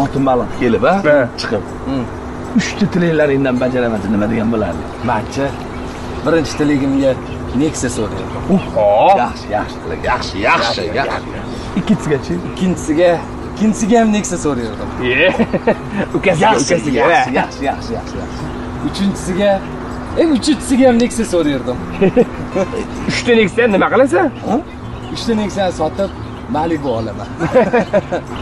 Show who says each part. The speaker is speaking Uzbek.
Speaker 1: oltin baliq kelib a chiqib. Uchta tilaklaringdan bajaramasa nima degan bo'lardi?
Speaker 2: Manchi birinchi tilagimga nexus o'rdi
Speaker 3: uh,
Speaker 1: yaxshi yaxshi tilak yaxshi yaxshi
Speaker 3: ikkinchisigachi
Speaker 2: ikkinchisiga ikkinchisiga ham nexus
Speaker 3: o'rayverdim ukasiga ukasiga.
Speaker 1: yaxshi yaxshi yaxshi yaxshi
Speaker 2: uchinchisiga e, uchinchisiga ham nexa so'rayverdim
Speaker 3: uchta nexa nima qilasan?
Speaker 2: Uchta nexusni sotib malibu olaman